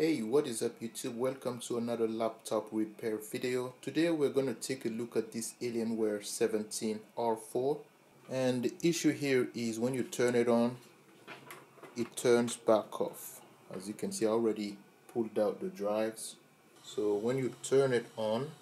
Hey, what is up YouTube? Welcome to another laptop repair video. Today we're going to take a look at this Alienware 17R4 and the issue here is when you turn it on it turns back off. As you can see I already pulled out the drives. So when you turn it on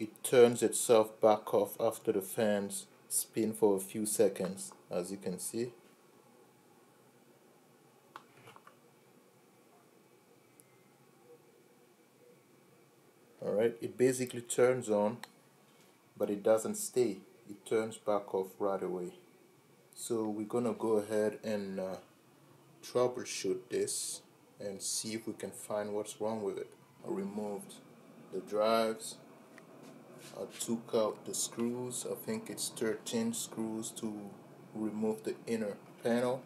it turns itself back off after the fans spin for a few seconds as you can see. Alright it basically turns on but it doesn't stay. It turns back off right away. So we're gonna go ahead and uh, troubleshoot this and see if we can find what's wrong with it. I removed the drives. I took out the screws. I think it's 13 screws to remove the inner panel.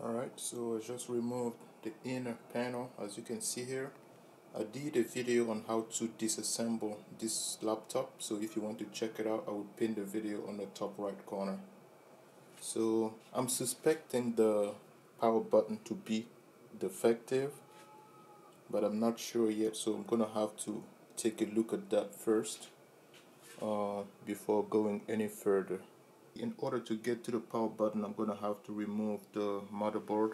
Alright so I just removed the inner panel as you can see here I did a video on how to disassemble this laptop so if you want to check it out I will pin the video on the top right corner. So I'm suspecting the power button to be defective but I'm not sure yet so I'm gonna have to take a look at that first uh, before going any further. In order to get to the power button I'm gonna have to remove the motherboard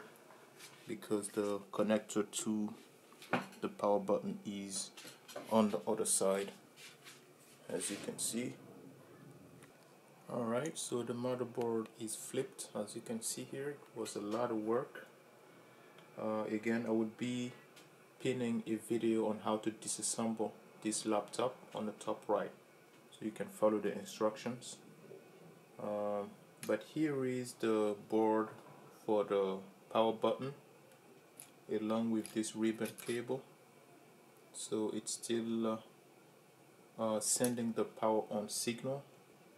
because the connector to the power button is on the other side as you can see. Alright so the motherboard is flipped. As you can see here it was a lot of work. Uh, again I would be pinning a video on how to disassemble this laptop on the top right so you can follow the instructions. Uh, but here is the board for the power button along with this ribbon cable. So it's still uh, uh, sending the power on signal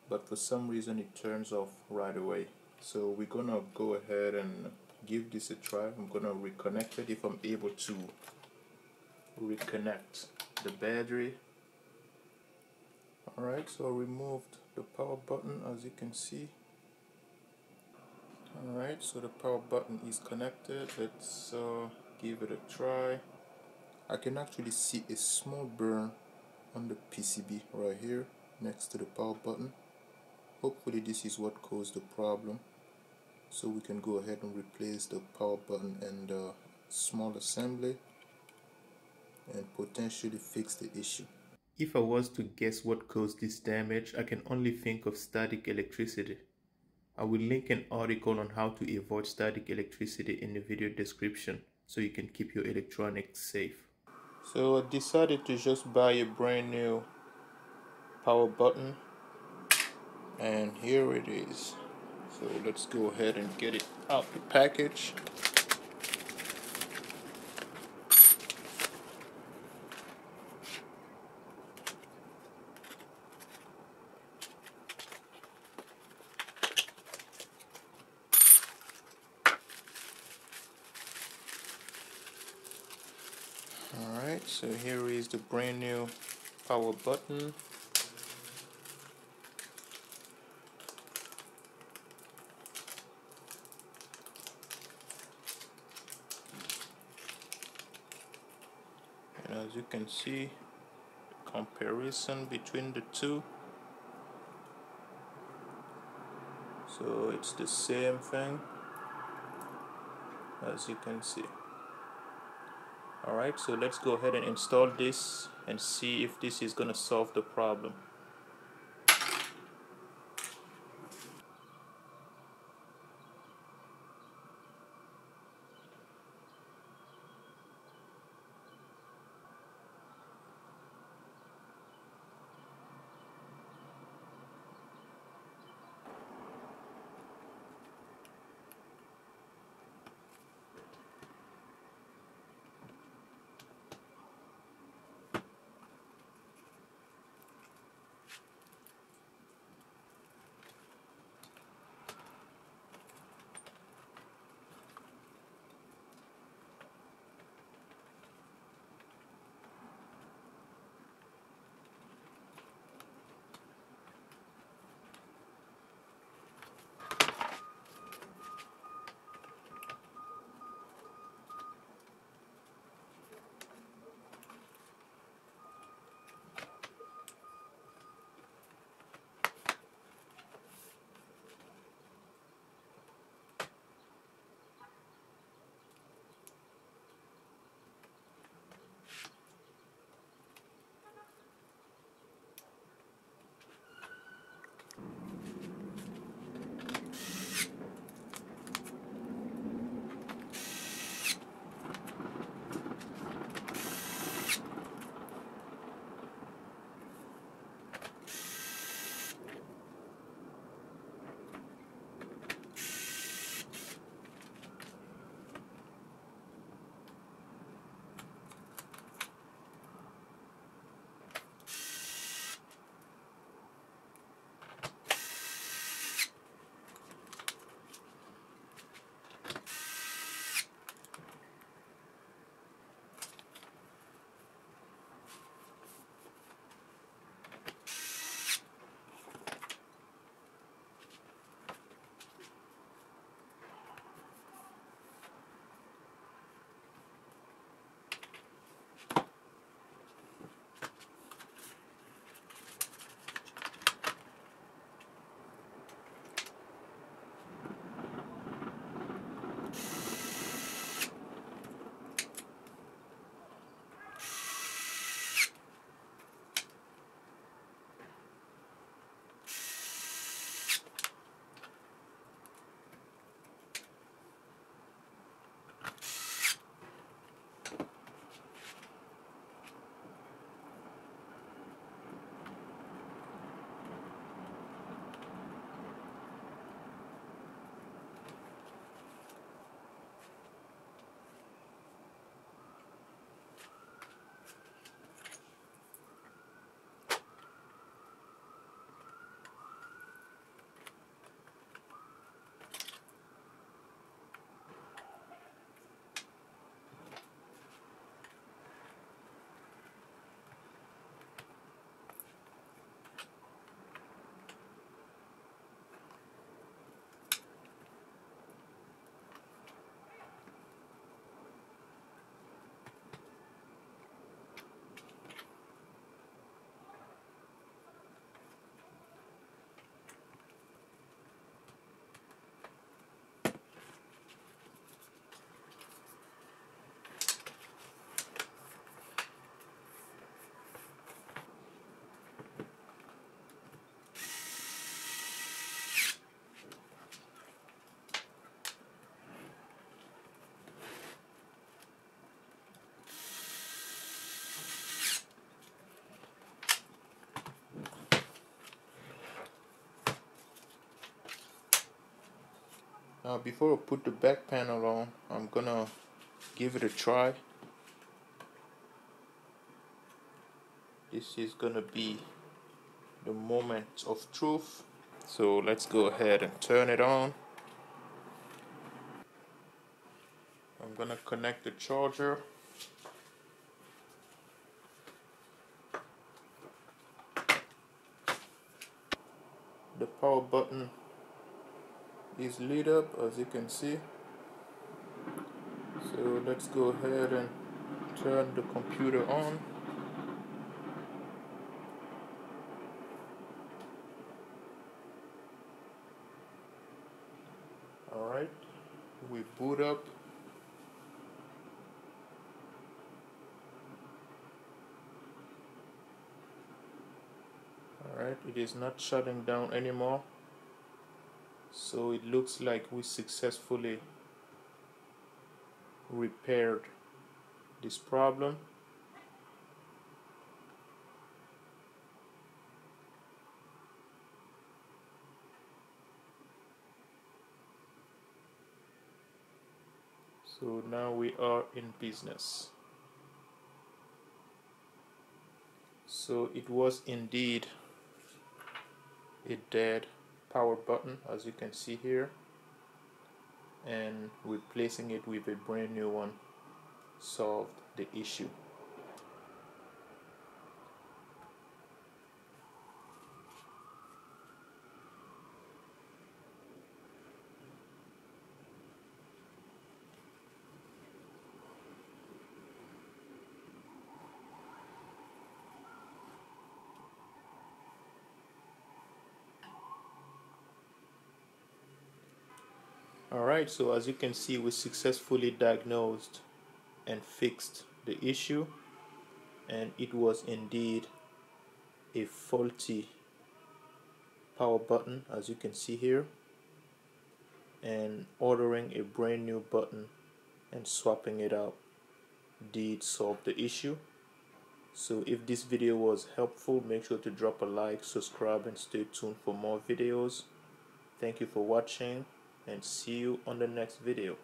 but for some reason it turns off right away. So we're gonna go ahead and give this a try. I'm gonna reconnect it if I'm able to reconnect the battery. Alright so I removed the power button as you can see alright so the power button is connected. Let's uh, give it a try. I can actually see a small burn on the PCB right here next to the power button. Hopefully this is what caused the problem. So we can go ahead and replace the power button and the small assembly and potentially fix the issue. If I was to guess what caused this damage I can only think of static electricity I will link an article on how to avoid static electricity in the video description so you can keep your electronics safe. So I decided to just buy a brand new power button and here it is. So let's go ahead and get it out of the package. Alright, so here is the brand new power button. And as you can see, comparison between the two. So it's the same thing as you can see alright so let's go ahead and install this and see if this is gonna solve the problem uh, before I put the back panel on I'm gonna give it a try. This is gonna be the moment of truth. So let's go ahead and turn it on. I'm gonna connect the charger. The power button is lit up as you can see. So let's go ahead and turn the computer on. Alright we boot up. Alright it is not shutting down anymore so it looks like we successfully repaired this problem. So now we are in business. So it was indeed a dead power button as you can see here and replacing it with a brand new one solved the issue Alright, so as you can see, we successfully diagnosed and fixed the issue, and it was indeed a faulty power button, as you can see here. And ordering a brand new button and swapping it out did solve the issue. So if this video was helpful, make sure to drop a like, subscribe, and stay tuned for more videos. Thank you for watching and see you on the next video.